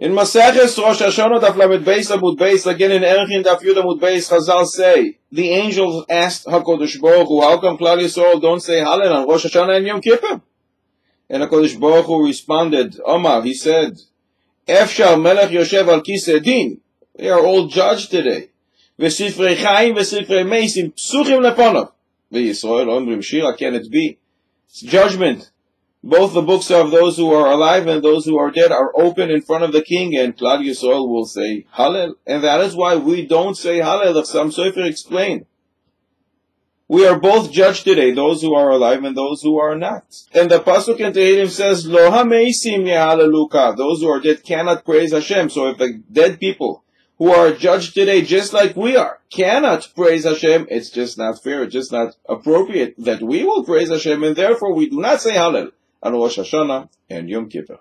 In Maseches Rosh Hashanah Daf Lamed Beis Amud Beis, again in Erchin Daf Yud Amud Beis, Chazal say, the angels asked HaKadosh Baruch Hu, how come Klal Yisrael don't say Hallel on Rosh Hashanah and Yom Kippur? And HaKadosh Baruch Hu responded, Omar, he said, Efshar Melech Yoshev Al Kise Din." they are all judged today. וספרי חיים וספרי מייסים פסוחים לפונו. וישראל אומרים שיר, can it be? It's judgment. Both the books of those who are alive and those who are dead are open in front of the king, and Klal Yisrael will say Hallel. And that is why we don't say Hallel, the Chassam Sofer explained. We are both judged today, those who are alive and those who are not. And the Pasuk in Tehillim says, Lo ha-meisim those who are dead cannot praise Hashem. So if the dead people who are judged today just like we are cannot praise Hashem, it's just not fair, it's just not appropriate that we will praise Hashem, and therefore we do not say Hallel on Rosh Hashanah and Yom Kippur.